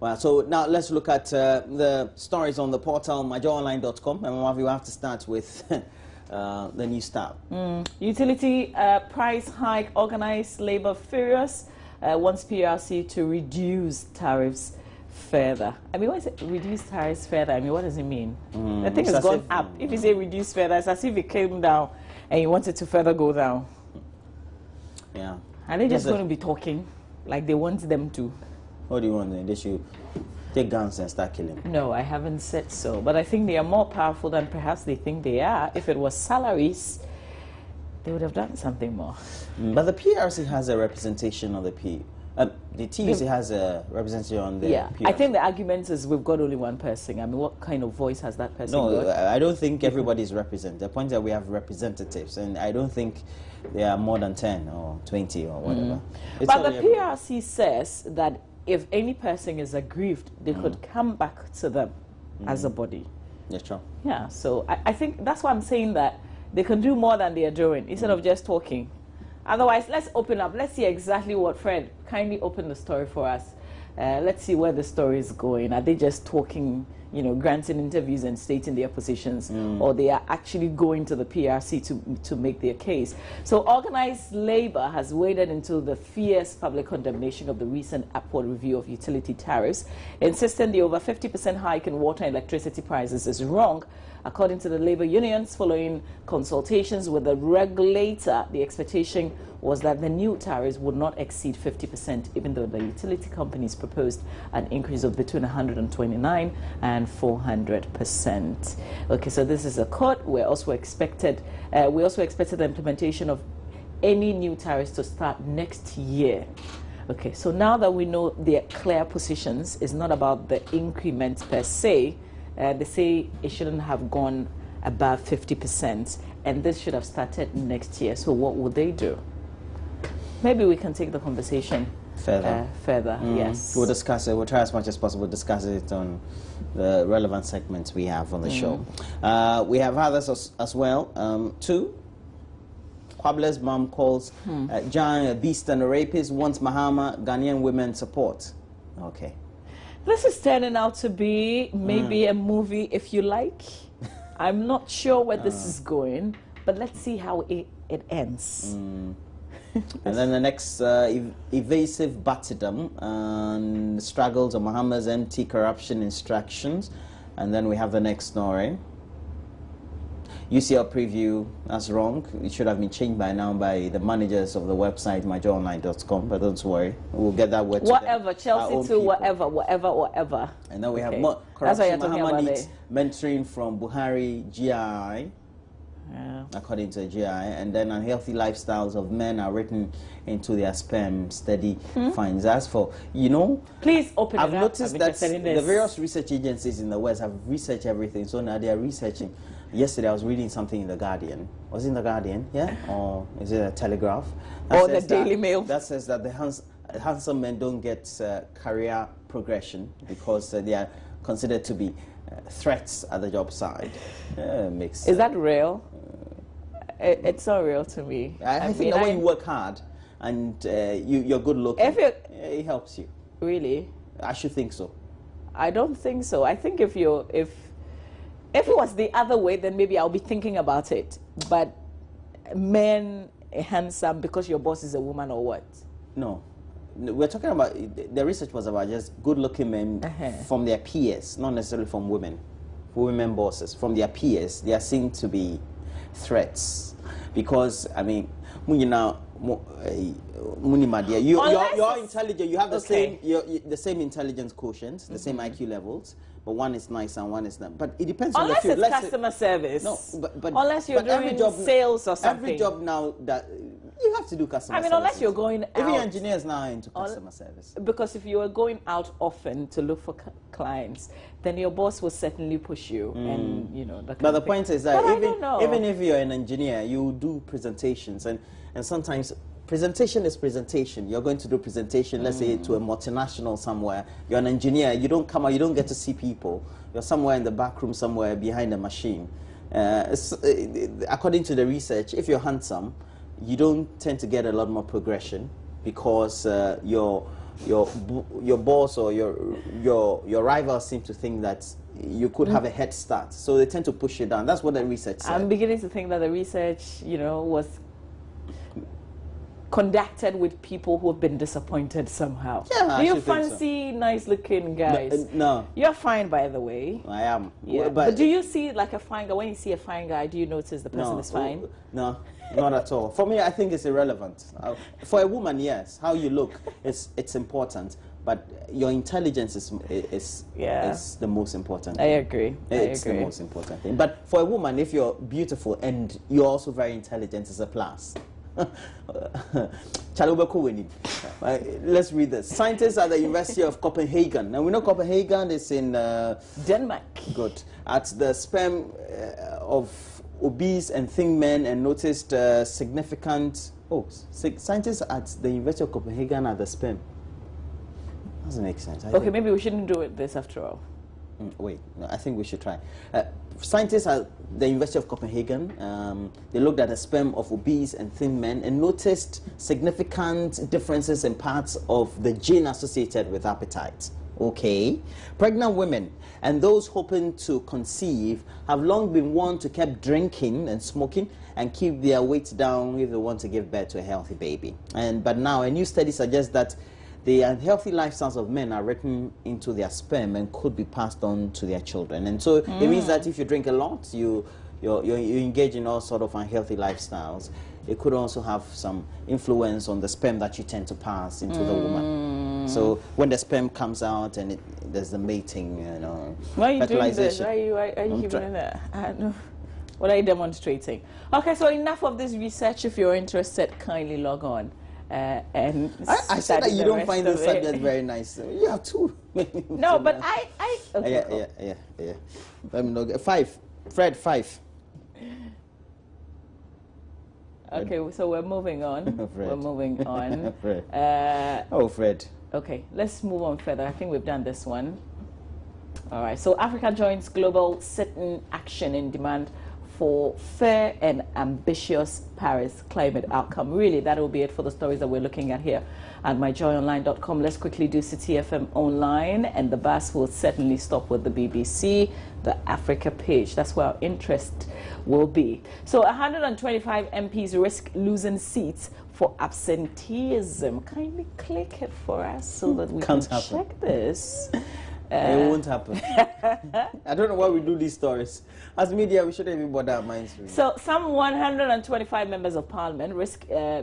Well, so now let's look at uh, the stories on the portal myjoyonline.com, and you have to start with uh, the new start. Mm. Utility uh, price hike, organized labor furious, uh, wants PRC to reduce tariffs further. I mean, what is it? Reduce tariffs further. I mean, what does it mean? Mm, the thing it's has gone if- up. If you say reduce further, it's as if it came down and you want it to further go down. Yeah. Are they just Yes, going to be talking like they want them to? What do you want then? They should take guns and start killing. No, I haven't said so. But I think they are more powerful than perhaps they think they are. If it was salaries, they would have done something more. But the PRC has a representation of the P. Uh, the TUC has a representation on the yeah, PRC. I think the argument is we've got only one person. I mean, what kind of voice has that person No, got? I don't think everybody is represented. The point is that we have representatives, and I don't think there are more than 10 or 20 or whatever. Mm. But the. PRC says that if any person is aggrieved, they Mm. could come back to them as a body. Yes, true. Yeah, so I, I think that's why I'm saying that they can do more than they are doing instead of just talking. Otherwise, let's open up. Let's see exactly what Fred kindly open the story for us. Uh, let's see where the story is going. Are they just talking, you know, granting interviews and stating their positions, mm. or they are actually going to the PRC to to make their case? So, organized labor has waded into the fierce public condemnation of the recent upward review of utility tariffs, insisting the over 50% hike in water and electricity prices is wrong. According to the labor unions, following consultations with the regulator, the expectation was that the new tariffs would not exceed 50%, even though the utility companies proposed an increase of between 129 and 400%. Okay, so this is a cut. We're also expected, uh, we also expected the implementation of any new tariffs to start next year. Okay, so now that we know their clear positions, it's not about the increment per se. Uh, they say it shouldn't have gone above 50%, and this should have started next year. So, what would they do? Maybe we can take the conversation Further. Uh, further, Mm. yes. We'll discuss it. We'll try as much as possible to discuss it on the relevant segments we have on the show. Uh, we have others as, as well. Um, two. Kwable's mom calls uh, John a beast and a rapist, wants Mahama Ghanaian women support. Okay. This is turning out to be maybe a movie, if you like. I'm not sure where this is going, but let's see how it, it ends. And then the next, uh, ev- evasive martyrdom and struggles of Muhammad's empty corruption instructions. And then we have the next story. UCL preview, that's wrong. It should have been changed by now by the managers of the website, myjoyonline.com. But don't worry, we'll get that word. Whatever, Chelsea to people. whatever, whatever, whatever. And then we have Okay. more That's why you're talking Muhammad about mentoring from Buhari GI. Yeah. according to GI, and then unhealthy lifestyles of men are written into their sperm study Hmm? finds. As for you know, Please open I've noticed that the various research agencies in the West have researched everything, so now they are researching. Yesterday, I was reading something in the Guardian. Was it in the Guardian? Yeah, or is it a Telegraph? That Or the that- Daily Mail. That says that the hands, handsome men don't get uh, career progression because uh, they are considered to be uh, threats at the job side. Uh, makes Is that real? It, it's not real to me. I, I, think mean, that when I- you work hard and uh, you, you're good looking, If you- it helps you. really, I should think so. I don't think so. I think if you if if it was the other way, then maybe I'll be thinking about it. But men handsome because your boss is a woman or what? No. We're talking about the research was about just good looking men Uh-huh. from their peers, not necessarily from women. Women bosses, from their peers, they are seen to be threats. Because, I mean, when you know, mo- eh, muni madia, you, you're, you're intelligent, you have the Okay. same you're, you the same intelligence quotient, the same IQ levels, but one is nice and one is not. But it depends on the Unless it's Let's say- customer service. No, but, but unless you're doing job, sales or something. Every job now that you have to do customer. Service. I mean, unless you're going Even engineers now are into customer service. Because if you are going out often to look for c- clients, then your boss will certainly push you, and you know. Mm. But the point is that But even even if you're an engineer, you do presentations, and and sometimes presentation is presentation. You're going to do presentation, let's say to a multinational somewhere. You're an engineer. You don't come out. You don't get to see people. You're somewhere in the back room, somewhere behind a machine. Uh, uh, according to the research, if you're handsome, you don't tend to get a lot more progression because uh, your your your boss or your your your rival seem to think that you could have a head start, so they tend to push you down. That's what the research said. I'm beginning to think that the research, you know, was conducted with people who have been disappointed somehow. Yeah, Do you think so. fancy nice-looking no, guys? uh, no, You're fine, by the way. I am. Yeah. Well, But, do you see like a fine guy? When you see a fine guy, do you notice the person no, is fine? No, not at all. For me, I think it's irrelevant. Uh, for a woman, yes, how you look is it's important, but your intelligence is is Yeah. is the most important. I agree. It's I agree. the most important thing. But for a woman, if you're beautiful and you're also very intelligent, it's a plus. Let's read this. Scientists at the University of Copenhagen. Now we know Copenhagen is in uh, Denmark. good at the sperm uh, of obese and thin men and noticed uh, significant. Oh, scientists at the University of Copenhagen at the sperm. Doesn't make sense. I Okay, think- maybe we shouldn't do it this after all. Mm, Wait, no, I think we should try. Uh, scientists at the University of Copenhagen, um, they looked at the sperm of obese and thin men and noticed significant differences in parts of the gene associated with appetite. Okay. Pregnant women and those hoping to conceive have long been warned to keep drinking and smoking and keep their weight down if they want to give birth to a healthy baby. And but now a new study suggests that the unhealthy lifestyles of men are written into their sperm and could be passed on to their children. And so it means mm. that if you drink a lot, you you're, you're, you engage in all sort of unhealthy lifestyles. It could also have some influence on the sperm that you tend to pass into the woman. Mm. So when the sperm comes out and it, there's the mating, you know, Why are you doing this? Why are you, why are you I'm keeping try- it there? I know. What are you demonstrating? Okay, so enough of this research. If you're interested, kindly log on. Uh, and I, I said that you don't find this subject very nice. You have two. No, but I, I, okay, yeah, cool. yeah, yeah, yeah. Let me know. Five. Fred, five. Okay, so we're moving on. We're moving on. Fred. Uh, Oh, Fred. okay, let's move on further. I think we've done this one. All right, so Africa joins global sit-in action in demand for fair and ambitious Paris climate outcome. Really, that will be it for the stories that we're looking at here at myjoyonline.com. Let's quickly do Citi FM online, and the bus will certainly stop with the BBC, the Africa page. That's where our interest will be. So, 125 MPs risk losing seats for absenteeism. Kindly click it for us so hmm. that we Can't can happen. check this. It won't happen. I don't know why we do these stories. As media, we shouldn't even bother our minds. So, some 125 members of parliament risk uh,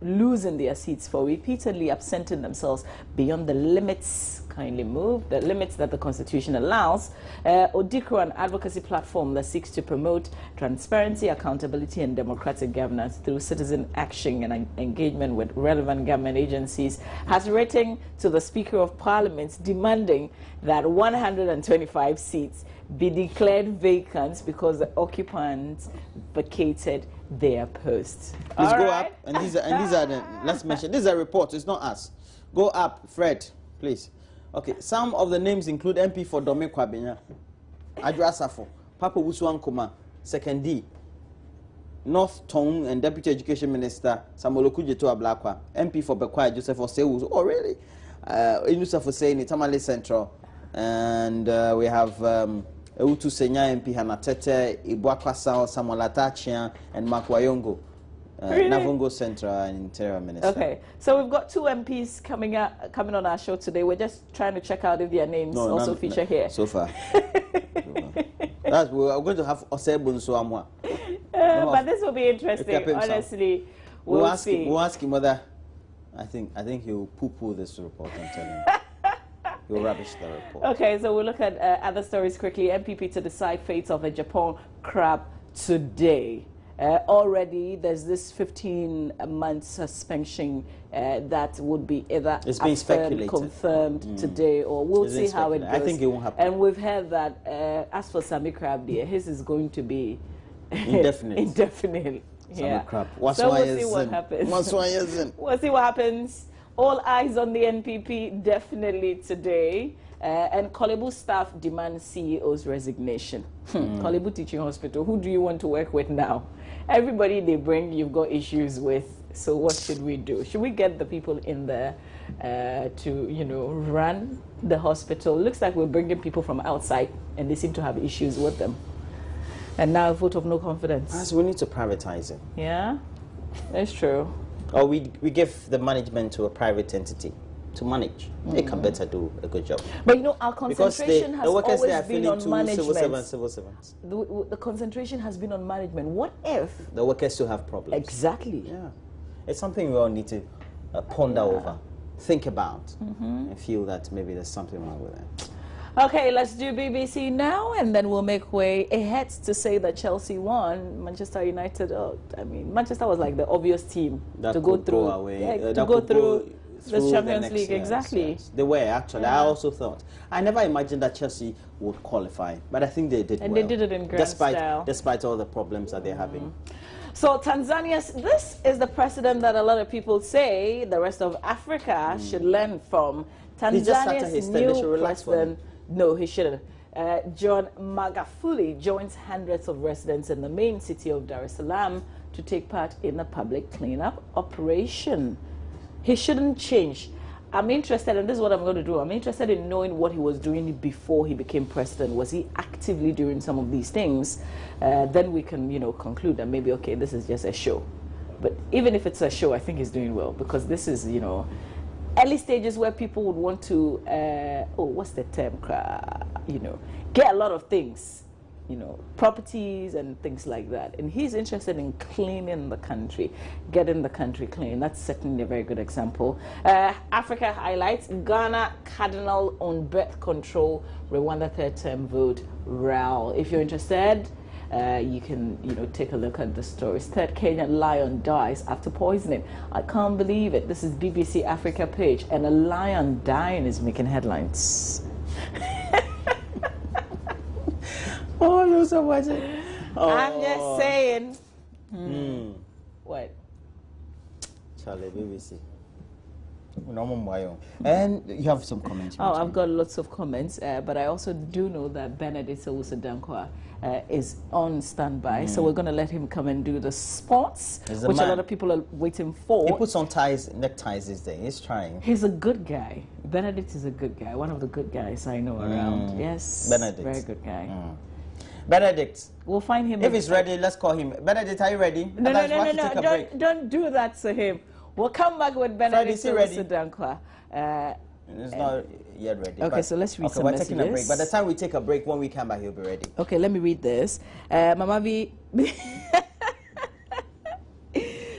losing their seats for repeatedly absenting themselves beyond the limits. Kindly move the limits that the constitution allows. Uh, Odekro, an advocacy platform that seeks to promote transparency, accountability, and democratic governance through citizen action and en- engagement with relevant government agencies, has written to the Speaker of Parliament demanding that 125 seats be declared vacant because the occupants vacated their posts. Please All go right? up, and these are and these are the let's mention. This is a report. It's not us. Go up, Fred, please. Okay, some of the names include MP for Dome Kwabenya, Adra Safo, Papa Wusu Ankoma, Second D, North Tong and Deputy Education Minister Samuel Okudzeto Ablakwa, MP for Bekwai Joseph Osewu. Oh, really? Uh, Inusa Fuseni, Tamale Central, and uh, we have um, Ewutu Senya MP Hanatete, Ibwakwa Sao, Samuel Atachia, and Mark Wayongo. Uh, Really? Navrongo Central and Interior Minister. Okay, so we've got two MPs coming out, coming on our show today. We're just trying to check out if their names No, also none- feature here. So far. So far. That's we are going to have Osebo Nsoamwa. Uh, but this will be interesting. Honestly, We'll, we'll, ask see. him. We'll ask him whether. I think I think he'll poo-poo this report. I'm telling you. he'll rubbish the report. Okay, so we'll look at uh, other stories quickly. NPP to decide fate of a Japan crab today. Uh, already, there's this 15 month suspension uh, that would be either It's being affirmed, speculated. confirmed today, or we'll It's see how it goes. I think it won't happen. And we've heard that uh, as for Sammy Crabbe, his is going to be Indefinite. indefinite. Yeah. crap. What's so we'll see what happens. What's why is in? We'll see what happens. All eyes on the NPP definitely today. Uh, and Korle Bu staff demand CEO's resignation. Hmm. Korle Bu Teaching Hospital, who do you want to work with now? Everybody they bring, you've got issues with. So what should we do? Should we get the people in there uh, to, you know, run the hospital. Looks like we're bringing people from outside, and they seem to have issues with them. And now a vote of no confidence. As we need to privatize it. Yeah, that's true. Or we, we give the management to a private entity to manage. They can better do a good job. But you know, our Because they, concentration has the workers always been on management. civil servants, civil servants. The, the concentration has been on management. What if? The workers still have problems. Exactly. Yeah. It's something we all need to uh, ponder over, think about, Mm-hmm. and feel that maybe there's something wrong with it. Okay, let's do BBC now, and then we'll make way ahead to say that Chelsea won. Manchester United. Oh, I mean, Manchester was like the obvious team That to go through. away, yeah, uh, to go through, through the Champions next- League. exactly. yes. They were actually. I also thought. I never imagined that Chelsea would qualify, but I think they did And well. they did it in grand despite, style. Despite all the problems that they're having. So Tanzania, this is the precedent that a lot of people say the rest of Africa should learn from. He just started Tanzania's new president. No, he shouldn't. Uh, John Magufuli joins hundreds of residents in the main city of Dar es Salaam to take part in a public cleanup operation. He shouldn't change. I'm interested, and this is what I'm going to do. I'm interested in knowing what he was doing before he became president. Was he actively doing some of these things? Uh, then we can, you know, conclude that maybe okay, this is just a show. But even if it's a show, I think he's doing well because this is, you know, early stages where people would want to, uh, oh, what's the term? You know, get a lot of things, you know, properties and things like that. And he's interested in cleaning the country, getting the country clean. That's certainly a very good example. Uh, Africa highlights Ghana Cardinal on birth control, Rwanda third term vote, RAL. If you're interested, uh, you can you know take a look at the stories. Third Kenyan lion dies after poisoning. I can't believe it. This is BBC Africa page, and a lion dying is making headlines. Oh, no, so much. Oh. I'm just saying. Hmm. What? Charlie, BBC. Normal Mwayo. And you have some comments. Oh, I've got lots of comments, uh, but I also do know that Benedict Owusu Dankwa uh, is on standby, so we're going to let him come and do the sports, He's the which a man. lot of people are waiting for. He puts on ties, neckties these days. He's trying. He's a good guy. Benedict is a good guy, one of the good guys I know around. Yes, Benedict. very good guy. Benedict, We'll find him. if he's ready, let's call him. Benedict, are you ready? No, no, Otherwise, no, no, no! break. Don't, don't do that to him. We'll come back with Benedict is he ready? Dankwa. Uh, It's not yet ready. Okay, so let's read okay, some we're taking a break. By the time we take a break, when we come back, he'll be ready. Okay, let me read this. Uh, Mama V.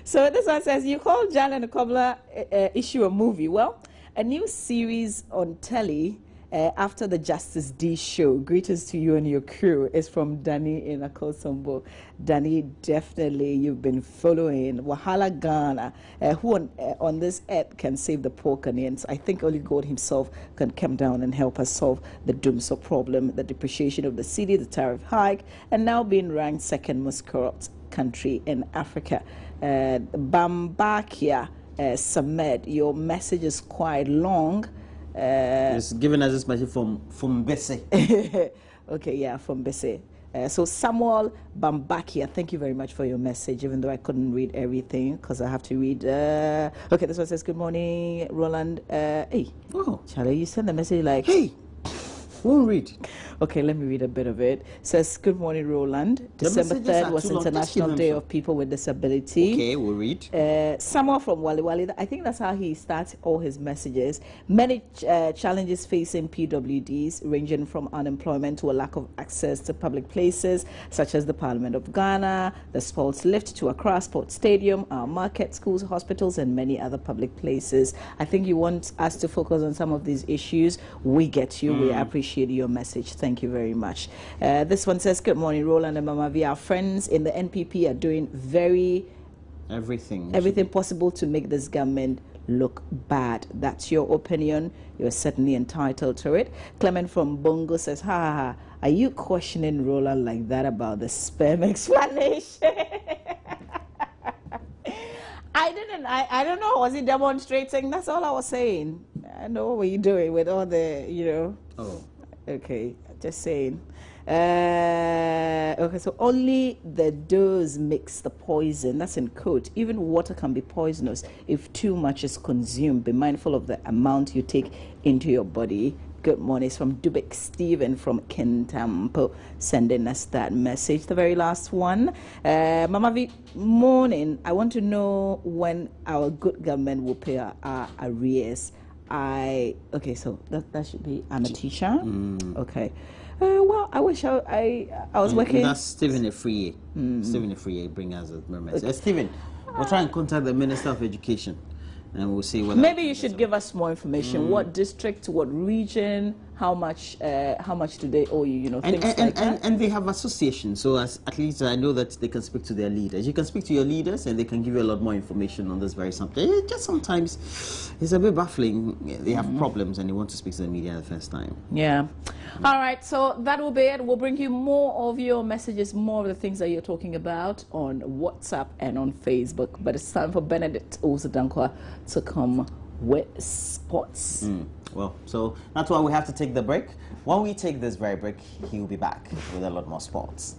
so this one says, You call Jan and the Cobbler uh, uh, issue a movie. Well, a new series on telly uh, after the Justice D show. Greetings to you and your crew is from Danny in Akosombo. Danny, definitely you've been following Wahala Ghana. Uh, who on, uh, on this earth can save the poor Ghanaians? I think only God Himself can come down and help us solve the Dumsor problem, the depreciation of the cedi, the tariff hike, and now being ranked second most corrupt country in Africa. Uh, Bambakia uh, Samed, your message is quite long. Uh, He's giving us this message from from Bessie. okay, yeah, from Bese. Uh, so Samuel Bambakia, thank you very much for your message, even though I couldn't read everything because I have to read. Uh, okay, this one says, "Good morning, Roland." Uh, hey, Oh, Charlie, you sent the message like, hey, won't read. Okay, let me read a bit of it. says, Good morning, Roland. December 3rd was too long. Just International Day of People with Disability. Okay, we'll read. Uh, someone from Walewale, I think that's how he starts all his messages. Many uh, challenges facing PWDs, ranging from unemployment to a lack of access to public places, such as the Parliament of Ghana, the sports lift to Accra Sports Stadium, our market, schools, hospitals, and many other public places. I think you want us to focus on some of these issues. We get you. We appreciate your message. Thank you very much. Uh, this one says, Good morning, Roland and Mama V. Our friends in the NPP are doing very Everything. everything possible to make this government look bad. That's your opinion. You're certainly entitled to it. Clement from Bongo says, ha ha ha. Are you questioning Roland like that about the sperm explanation? I didn't. I, I don't know. Was he demonstrating? That's all I was saying. I know what were you doing with all the, you know. Oh. Okay, just saying. Uh, okay, so only the dose makes the poison. That's in quote. Even water can be poisonous if too much is consumed. Be mindful of the amount you take into your body. Good morning. It's from Dubik Stephen from Kintampo sending us that message. The very last one. Uh, Mama V, morning. I want to know when our good government will pay our, our arrears. I okay, so that, that should be Amatisha. Mm. Okay. Uh, well, I wish I I, I was working. That's Stephen Efriye. Stephen Efriye bring us a message. Uh, Stephen, we'll try and contact the Minister of Education and we'll see whether. Maybe you should give us more information. What district? What region? How much? Uh, how much do they owe you? You know, And, things and, like and, that. and they have associations, so as, at least I know that they can speak to their leaders. You can speak to your leaders, and they can give you a lot more information on this very subject. Eh, Just sometimes it's a bit baffling. They have problems, and they want to speak to the media the first time. Yeah. All right. So that will be it. We'll bring you more of your messages, more of the things that you're talking about on WhatsApp and on Facebook. But it's time for Benedict Owusu Dankwa to come with sports. Mm. Well, so that's why we have to take the break. When we take this very break, he will be back with a lot more sports.